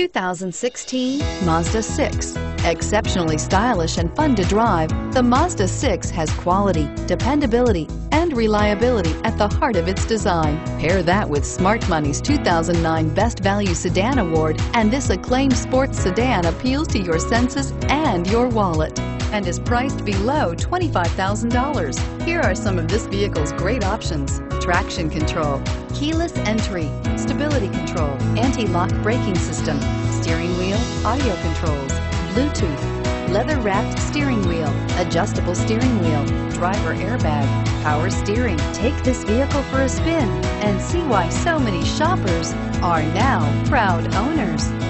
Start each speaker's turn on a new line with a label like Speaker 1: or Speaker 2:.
Speaker 1: 2016 Mazda 6. Exceptionally stylish and fun to drive, the Mazda 6 has quality, dependability, and reliability at the heart of its design. Pair that with Smart Money's 2009 Best Value Sedan Award, and this acclaimed sports sedan appeals to your senses and your wallet and is priced below $25,000. Here are some of this vehicle's great options. Traction control, keyless entry, stability control, anti-lock braking system, steering wheel, audio controls, Bluetooth, leather-wrapped steering wheel, adjustable steering wheel, driver airbag, power steering. Take this vehicle for a spin and see why so many shoppers are now proud owners.